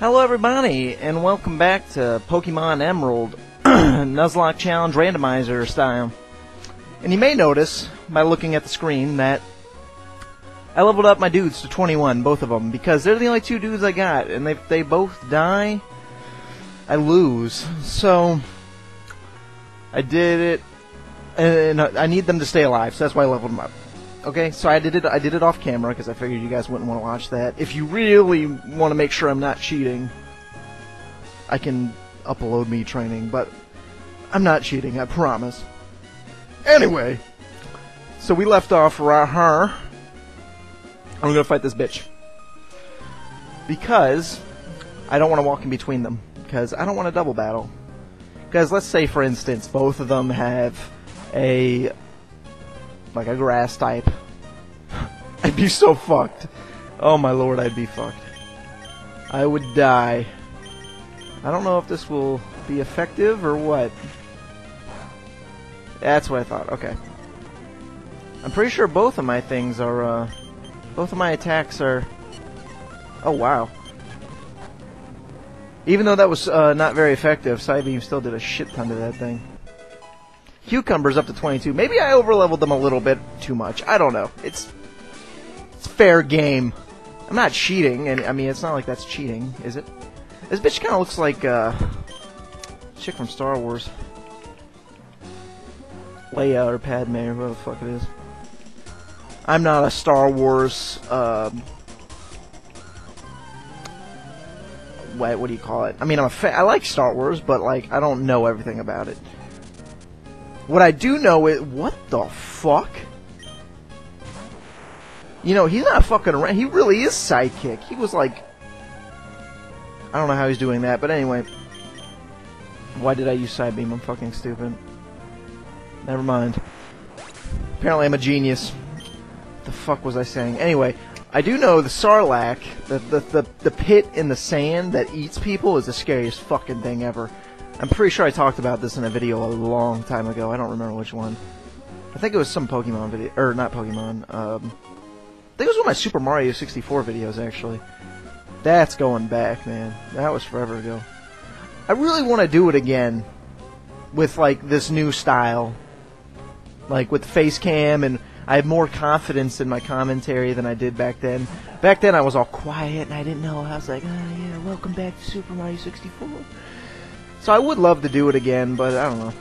Hello, everybody, and welcome back to Pokemon Emerald Nuzlocke Challenge Randomizer style. And you may notice, by looking at the screen, that I leveled up my dudes to 21, both of them, because they're the only two dudes I got, and if they both die, I lose. So, I did it, and I need them to stay alive, so that's why I leveled them up. Okay, so I did it. I did it off camera because I figured you guys wouldn't want to watch that. If you really want to make sure I'm not cheating, I can upload me training, but I'm not cheating. I promise. Anyway, so we left off right here. I'm gonna fight this bitch because I don't want to walk in between them because I don't want to double battle. Because let's say, for instance, both of them have a like a grass type. I'd be so fucked. Oh my lord, I'd be fucked. I would die. I don't know if this will be effective or what. That's what I thought. Okay. I'm pretty sure both of my things are, uh, both of my attacks are... Oh, wow. Even though that was uh, not very effective, Psybeam still did a shit ton to that thing. Cucumbers up to 22. Maybe I overleveled them a little bit too much. I don't know. It's it's fair game. I'm not cheating, and I mean it's not like that's cheating, is it? This bitch kind of looks like uh, chick from Star Wars, Leia or Padme or whatever the fuck it is. I'm not a Star Wars. Um, what, what do you call it? I mean, I'm a fa- I like Star Wars, but like I don't know everything about it. What I do know is what the fuck. You know, he's not fucking around. He really is sidekick. He was like, I don't know how he's doing that, but anyway. Why did I use Psybeam? I'm fucking stupid. Never mind. Apparently, I'm a genius. What the fuck was I saying? Anyway, I do know the Sarlacc, the, the, the, the pit in the sand that eats people, is the scariest fucking thing ever. I'm pretty sure I talked about this in a video a long time ago. I don't remember which one. I think it was some Pokemon video, or not Pokemon. Um, I think it was one of my Super Mario 64 videos, actually. That's going back, man. That was forever ago. I really want to do it again with like this new style, like with the face cam, and I have more confidence in my commentary than I did back then. Back then, I was all quiet and I didn't know. I was like, "Oh yeah, welcome back to Super Mario 64." So I would love to do it again, but I don't know.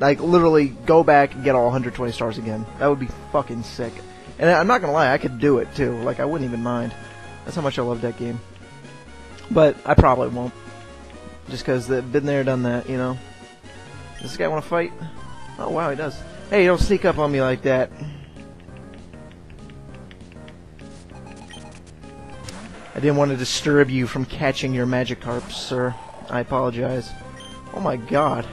Like, literally, go back and get all 120 stars again. That would be fucking sick. And I'm not gonna lie, I could do it too. Like, I wouldn't even mind. That's how much I love that game. But I probably won't. Just because they've been there, done that, you know? Does this guy want to fight? Oh, wow, he does. Hey, don't sneak up on me like that. I didn't want to disturb you from catching your Magikarp, sir. I apologize. Oh my god.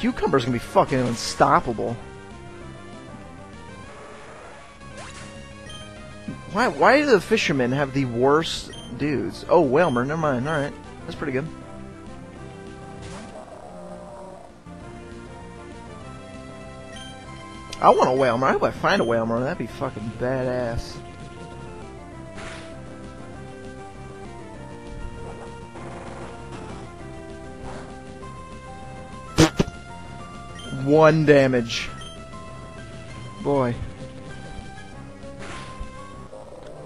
Cucumber's gonna be fucking unstoppable. Why why do the fishermen have the worst dudes? Oh, Wailmer, never mind. Alright. That's pretty good. I want a Wailmer. I hope I find a Wailmer. That'd be fucking badass. One damage. Boy.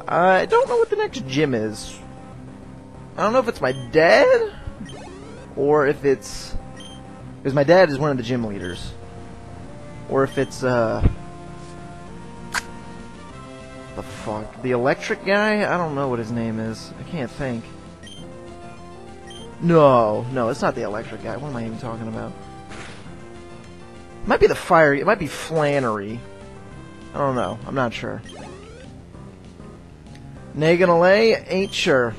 I don't know what the next gym is. I don't know if it's my dad or if it's because my dad is one of the gym leaders, or if it's uh the fuck the electric guy. I don't know what his name is. I can't think. No, no, it's not the electric guy. What am I even talking about? It might be the fire. It might be Flannery. I don't know. I'm not sure. Naganale ain't sure.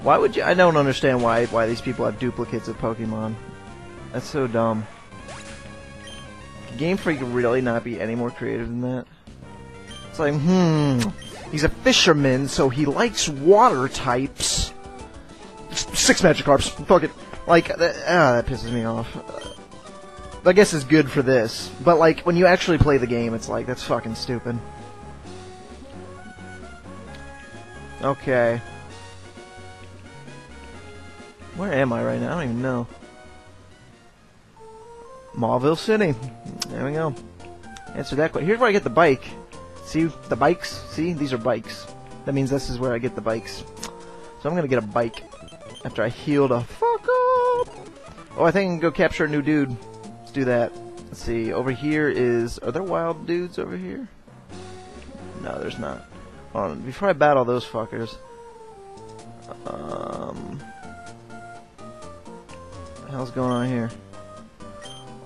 Why would you? I don't understand why why these people have duplicates of Pokemon. That's so dumb. Game Freak really not be any more creative than that? It's like, hmm, he's a fisherman, so he likes water types. Six Magikarps, fuck it. Like, that, ah, that pisses me off. I guess is good for this. But like when you actually play the game, it's like that's fucking stupid. Okay. Where am I right now? I don't even know. Mauville City. There we go. Answer that question. Here's where I get the bike. See the bikes? See? These are bikes. That means this is where I get the bikes. So I'm gonna get a bike after I healed the fuck up. Oh, I think I can go capture a new dude. Let's do that. Let's see. Over here is... Are there wild dudes over here? No, there's not. Hold on. Before I battle those fuckers... Um... What the hell's going on here?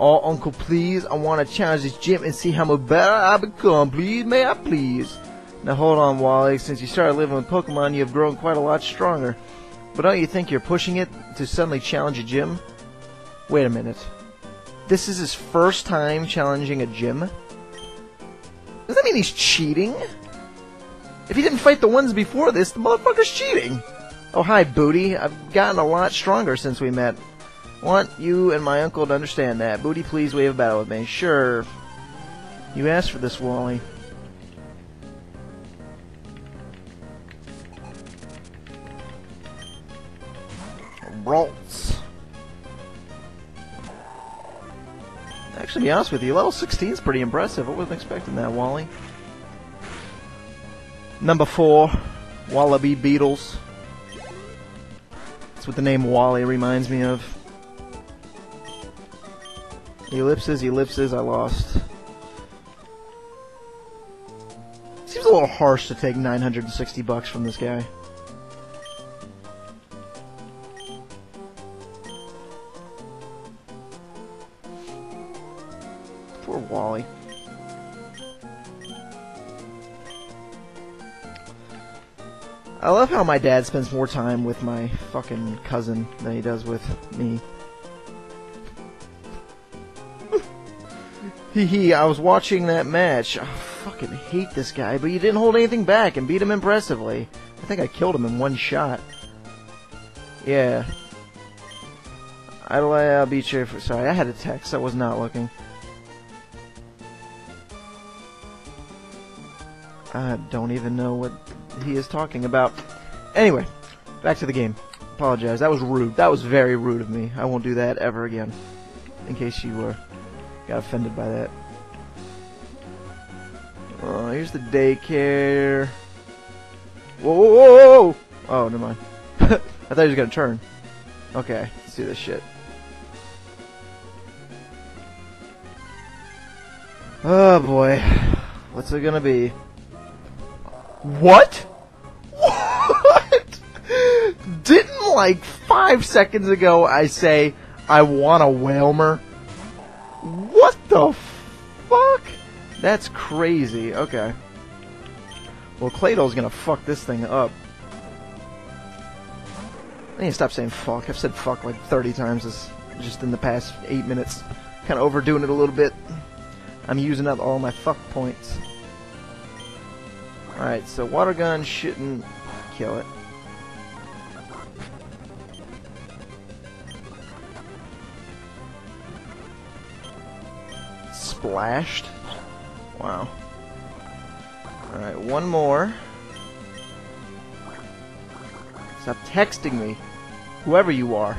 Oh, Uncle, please. I want to challenge this gym and see how much better I become. Please, may I please? Now hold on, Wally. Since you started living with Pokemon, you have grown quite a lot stronger. But don't you think you're pushing it to suddenly challenge a gym? Wait a minute. This is his first time challenging a gym? Does that mean he's cheating? If he didn't fight the ones before this, the motherfucker's cheating! Oh, hi, Booty. I've gotten a lot stronger since we met. Want you and my uncle to understand that. Booty, please wave a battle with me. Sure. You asked for this, Wally. Ralts. Actually, to be honest with you, level 16 is pretty impressive. I wasn't expecting that, Wally. Number 4, Wallaby Beetles. That's what the name Wally reminds me of. Ellipses, ellipses, I lost. Seems a little harsh to take 960 bucks from this guy. How my dad spends more time with my fucking cousin than he does with me. Hee hee, I was watching that match. I fucking hate this guy, but you didn't hold anything back and beat him impressively. I think I killed him in one shot. Yeah. I'll, I'll beat you for. Sorry, I had a text. I was not looking. I don't even know what he is talking about. Anyway, back to the game. Apologize. That was rude. That was very rude of me. I won't do that ever again. In case you were got offended by that. Oh, here's the daycare. Whoa, whoa, whoa, whoa! Oh, never mind. I thought he was gonna turn. Okay, let's do this shit. Oh boy. What's it gonna be? What? Like five seconds ago I say I want a Wailmer? What the fuck? That's crazy. Okay. Well, Claydol's gonna fuck this thing up. I need to stop saying fuck. I've said fuck like 30 times this, just in the past 8 minutes. Kind of overdoing it a little bit. I'm using up all my fuck points. Alright, so water gun shouldn't kill it. Splashed. Wow. Alright, one more. Stop texting me. Whoever you are.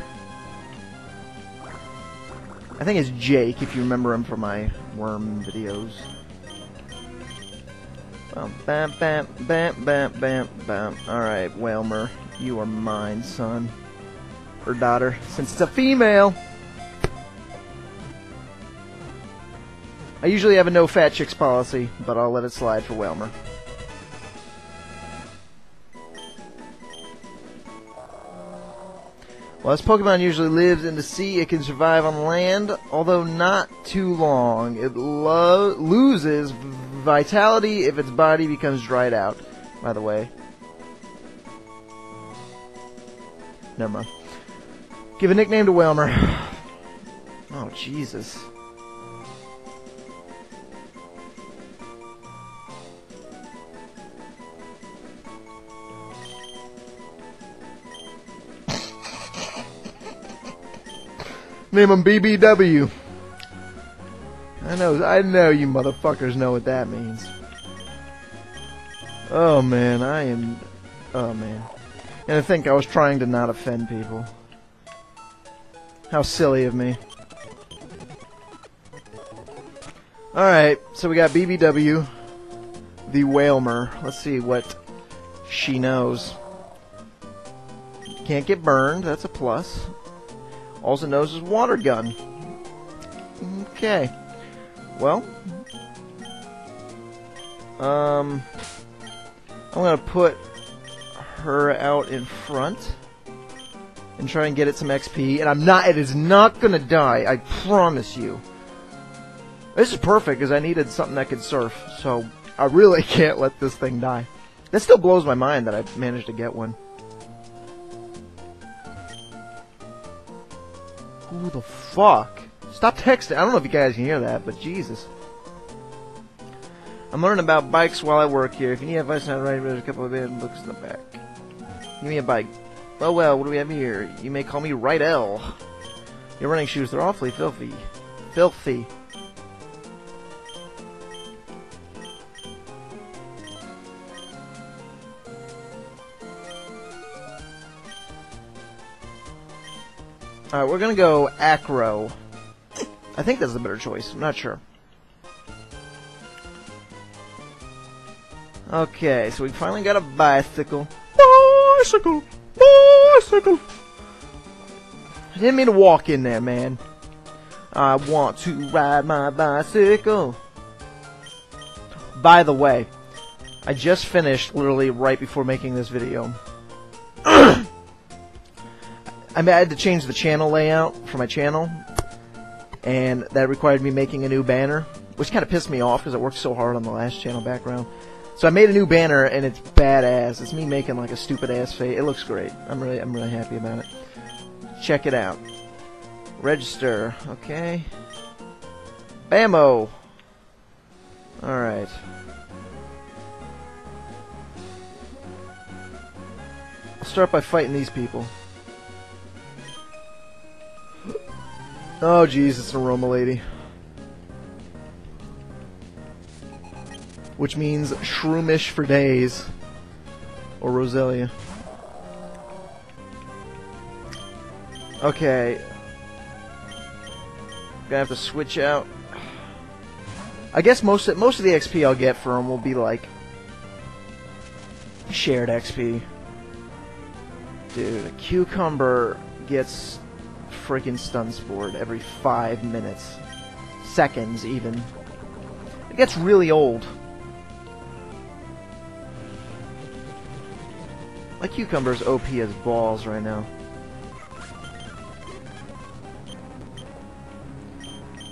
I think it's Jake, if you remember him from my worm videos. Bam, bam, bam, bam, bam, bam, bam. Alright, Wailmer, you are mine, son. Or daughter, since it's a female. I usually have a no fat chicks policy, but I'll let it slide for Wailmer. While this Pokemon usually lives in the sea, it can survive on land, although not too long. It lo loses vitality if its body becomes dried out, by the way. Never mind. Give a nickname to Wailmer. Oh, Jesus. Name him BBW. I know, I know you motherfuckers know what that means. Oh man, I am. Oh man. And I think I was trying to not offend people. How silly of me. Alright, so we got BBW, the Wailmer. Let's see what she knows. Can't get burned, that's a plus. It knows is water gun. Okay. Well. Um. I'm gonna put her out in front and try and get it some XP. And I'm not, it is not gonna die, I promise you. This is perfect because I needed something that could surf, so I really can't let this thing die. That still blows my mind that I managed to get one. Who the fuck? Stop texting. I don't know if you guys can hear that, but Jesus. I'm learning about bikes while I work here. If you need advice on ride, there's a couple of bad books in the back. Give me a bike. Oh well, what do we have here? You may call me Rydel. Your running shoes, they're awfully filthy. Filthy. Alright, we're gonna go Acro. I think that's the better choice. I'm not sure. Okay, so we finally got a bicycle. Bicycle! Bicycle! I didn't mean to walk in there, man. I want to ride my bicycle. By the way, I just finished literally right before making this video. I had to change the channel layout for my channel, and that required me making a new banner, which kind of pissed me off because I worked so hard on the last channel background. So I made a new banner, and it's badass. It's me making like a stupid ass face. It looks great. I'm really, I'm really happy about it. Check it out. Register. Okay. Bammo. All right. I'll start by fighting these people. Oh, jeez, it's an aroma lady. Which means shroomish for days. Or Roselia. Okay. Gonna have to switch out. I guess most of, most of the XP I'll get for him will be like shared XP. Dude, a cucumber gets freaking stun spored every five minutes. Seconds, even. It gets really old. My cucumber's OP as balls right now.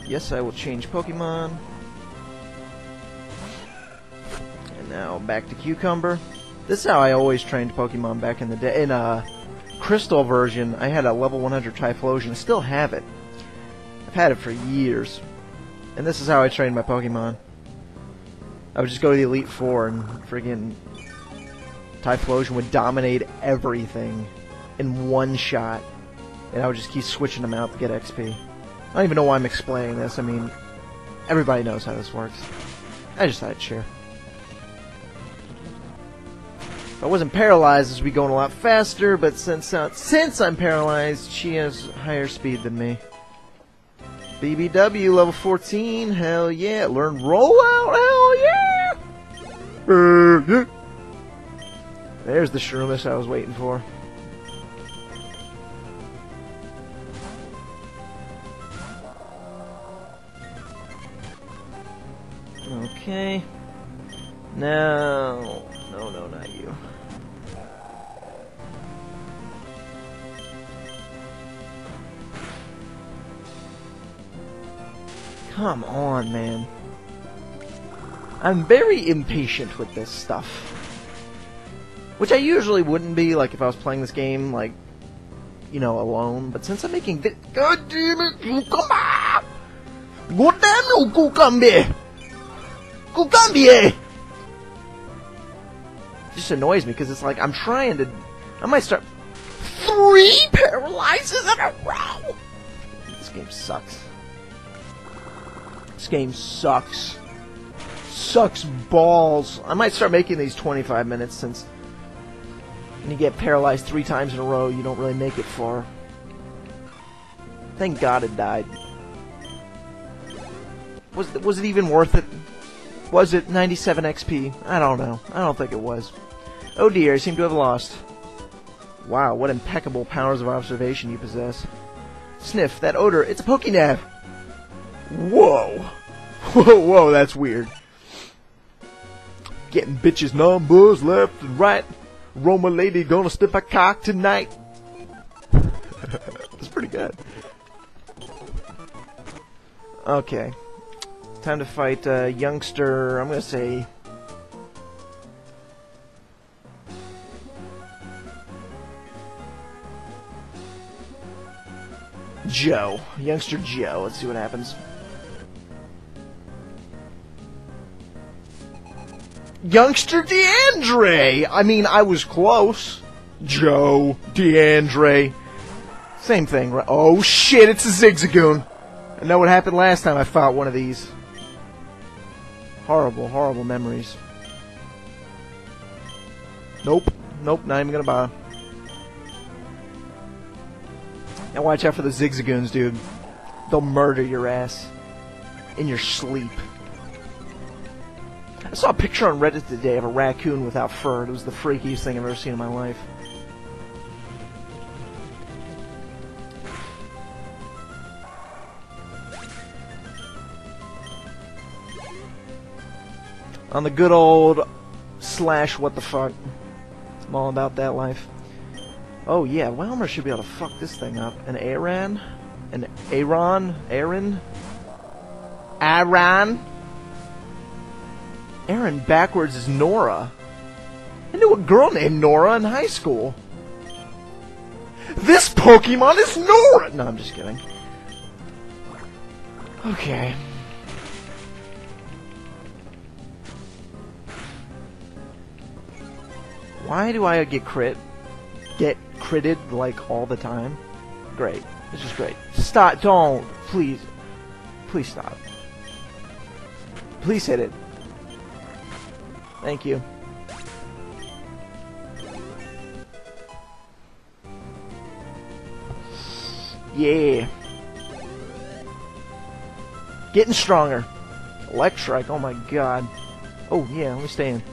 Yes, I will change Pokemon. And now back to Cucumber. This is how I always trained Pokemon back in the day. In uh, Crystal version, I had a level 100 Typhlosion. I still have it. I've had it for years. And this is how I trained my Pokemon. I would just go to the Elite Four and friggin' Typhlosion would dominate everything in one shot. And I would just keep switching them out to get XP. I don't even know why I'm explaining this. I mean, everybody knows how this works. I just thought I'd share. If I wasn't paralyzed, this would be going a lot faster, but since uh, since I'm paralyzed, she has higher speed than me. BBW level 14, hell yeah. Learn rollout, hell yeah! Uh, There's the Shroomish I was waiting for. Okay. Now... Come on, man. I'm very impatient with this stuff. Which I usually wouldn't be, like, if I was playing this game, like, you know, alone. But since I'm making vid- God damn it, Cucumber! God damn you, Cucumber! Cucumber! just annoys me because it's like I'm trying to. I might start three paralyzes in a row. This game sucks. Game sucks. Sucks balls. I might start making these 25 minutes since when you get paralyzed three times in a row, you don't really make it far. Thank God it died. Was was it even worth it? Was it 97 XP? I don't know. I don't think it was. Oh dear, I seem to have lost. Wow, what impeccable powers of observation you possess. Sniff, that odor, it's a Pokénav! Whoa! Whoa, whoa, that's weird. Getting bitches numbers left and right. Roma lady gonna stiff a cock tonight. that's pretty good. Okay. Time to fight uh, youngster, I'm gonna say... Joe. Youngster Joe. Let's see what happens. Youngster DeAndre! I mean, I was close. Joe, DeAndre. Same thing, right? Oh shit, it's a Zigzagoon! I know what happened last time I fought one of these. Horrible, horrible memories. Nope. Nope, not even gonna bother. Now watch out for the Zigzagoons, dude. They'll murder your ass. In your sleep. I saw a picture on Reddit today of a raccoon without fur. It was the freakiest thing I've ever seen in my life. On the good old slash what the fuck. I'm all about that life. Oh yeah, Wailmer should be able to fuck this thing up. An Aran? An Aaron? Aaron? Aran? Aaron backwards is Nora. I knew a girl named Nora in high school. This Pokemon is Nora! No, I'm just kidding. Okay. Why do I get crit? Get critted like all the time? Great. This is great. Stop. Don't. Please. Please stop. Please hit it. Thank you. Yeah. Getting stronger. Electrike, oh my god. Oh, yeah, let me stay in.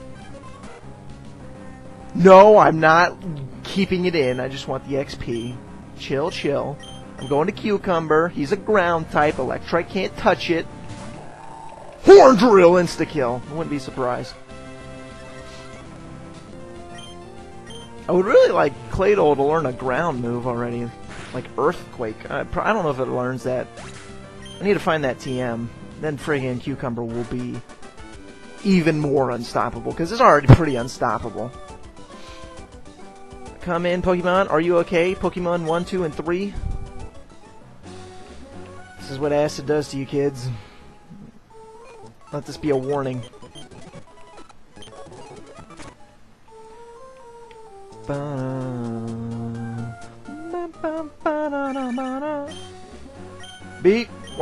No, I'm not keeping it in. I just want the XP. Chill, chill. I'm going to Cucumber. He's a ground type. Electrike can't touch it. Horn Drill insta-kill. I wouldn't be surprised. I would really like Claydol to learn a ground move already. Like Earthquake. I, I don't know if it learns that. I need to find that TM. Then friggin' Cucumber will be even more unstoppable, because it's already pretty unstoppable. Come in, Pokemon. Are you okay? Pokemon 1, 2, and 3. This is what acid does to you kids. Let this be a warning.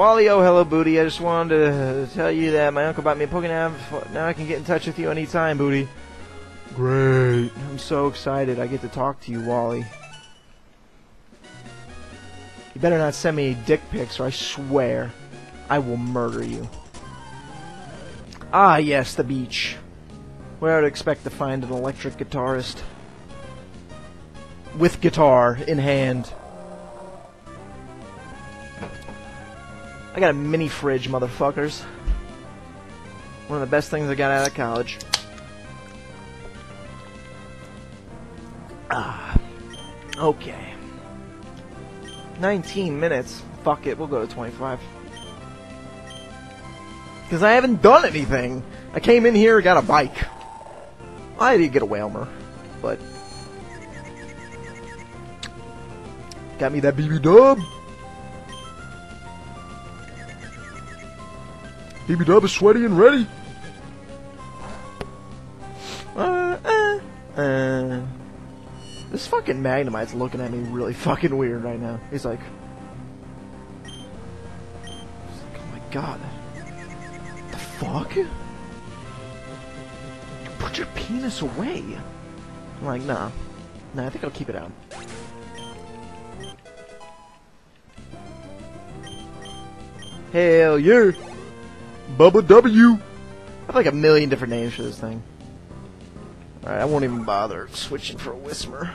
Wally, oh hello Booty. I just wanted to tell you that my uncle bought me a Pokénav. Now I can get in touch with you anytime, Booty. Great. I'm so excited I get to talk to you, Wally. You better not send me dick pics or I swear I will murder you. Ah, yes, the beach. Where I'd expect to find an electric guitarist. With guitar in hand. I got a mini fridge, motherfuckers. One of the best things I got out of college. Ah. Okay. 19 minutes. Fuck it, we'll go to 25. Because I haven't done anything. I came in here, got a bike. I did get a Wailmer, but... Got me that BB BB dub is sweaty and ready. Uh, uh, uh. This fucking Magnemite's looking at me really fucking weird right now. He's like... Oh my god. The fuck? You Put your penis away. I'm like, nah. Nah, I think I'll keep it out. Hell yeah! Bubba W! I have like a million different names for this thing. Alright, I won't even bother switching for a Whismur.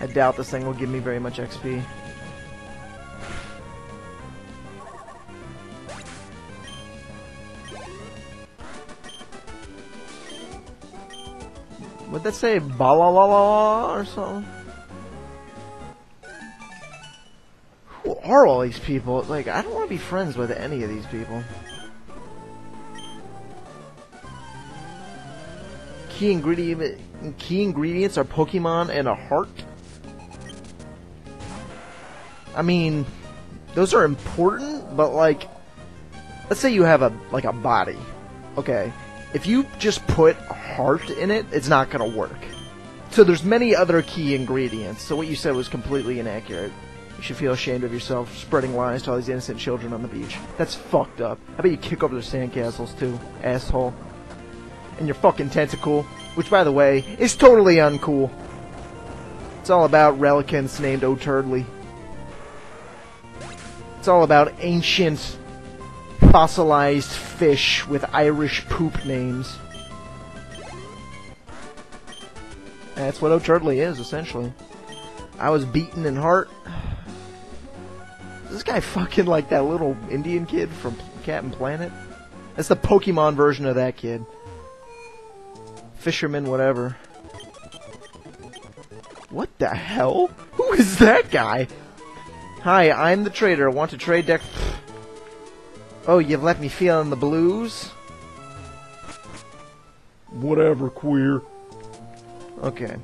I doubt this thing will give me very much XP. Would that say Balalala or something? Are all these people? Like, I don't want to be friends with any of these people. Key ingredient key ingredients are Pokemon and a heart. I mean, those are important, but like, let's say you have a like a body, okay. If you just put a heart in it, it's not gonna work. So there's many other key ingredients. So what you said was completely inaccurate. You should feel ashamed of yourself spreading lies to all these innocent children on the beach. That's fucked up. I bet you kick over their sandcastles too, asshole. And your fucking tentacle, which by the way, is totally uncool. It's all about relicanths named O'Turdley. It's all about ancient fossilized fish with Irish poop names. That's what O'Turdley is, essentially. I was beaten in heart. Is this guy fucking like that little Indian kid from Captain Planet? That's the Pokemon version of that kid. Fisherman, whatever. What the hell? Who is that guy? Hi, I'm the trader. Want to trade deck? Oh, you've left me feeling the blues? Whatever, queer. Okay.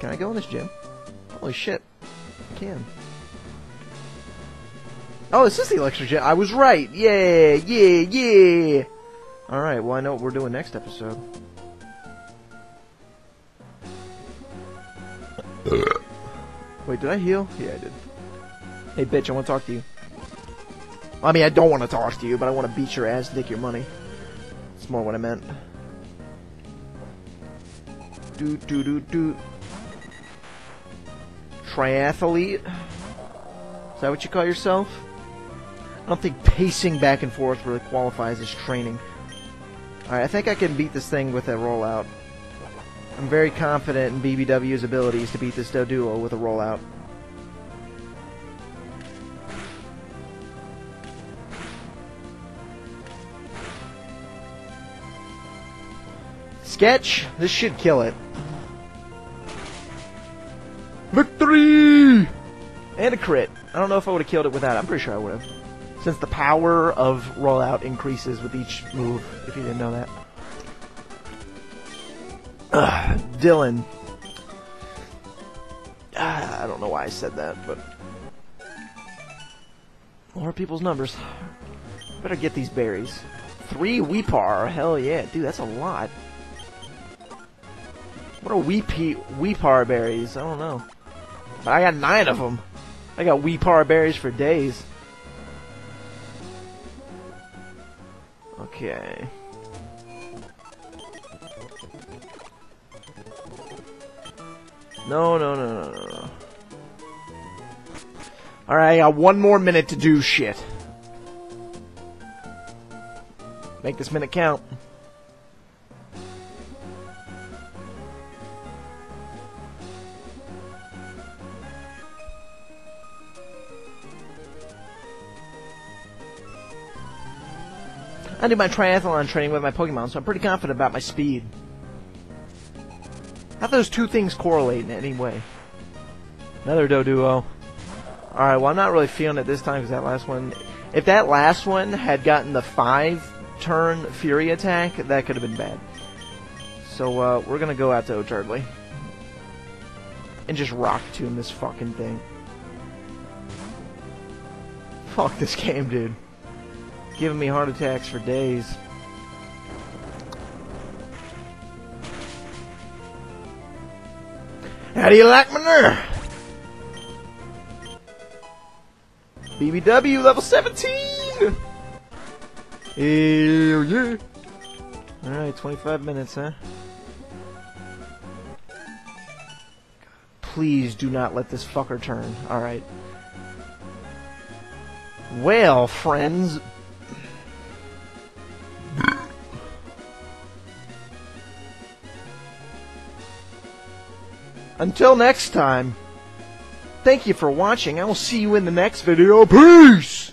Can I go in this gym? Holy shit. Can. Oh, this is the electric gym. I was right. Yeah, yeah, yeah. Alright, well, I know what we're doing next episode. Wait, did I heal? Yeah, I did. Hey, bitch, I want to talk to you. I mean, I don't want to talk to you, but I want to beat your ass take your money. That's more what I meant. Do do do do. Triathlete? Is that what you call yourself? I don't think pacing back and forth really qualifies as training. Alright, I think I can beat this thing with a rollout. I'm very confident in BBW's abilities to beat this Doduo with a rollout. Sketch, this should kill it. Victory! And a crit. I don't know if I would have killed it without. I'm pretty sure I would have. Since the power of rollout increases with each move, if you didn't know that. Ugh, Dylan. Ah, I don't know why I said that, but... More people's numbers. Better get these berries. Three Wepear, hell yeah. Dude, that's a lot. What are Weepy, Wepear berries? I don't know. But I got nine of them. I got Wepear berries for days. Okay. No, no, no, no, no, no. Alright, I got one more minute to do shit. Make this minute count. I do my triathlon training with my Pokemon, so I'm pretty confident about my speed. How those two things correlate in any way? Another Doduo. Alright, well I'm not really feeling it this time because that last one... If that last one had gotten the five turn Fury attack, that could have been bad. So uh, we're gonna go out to O'Turdley. And just rock tomb this fucking thing. Fuck this game, dude giving me heart attacks for days. How do you like my nerve? BBW level 17! Hell yeah. Alright, 25 minutes, huh? Please do not let this fucker turn. Alright. Well, friends. Until next time, thank you for watching. I will see you in the next video. Peace!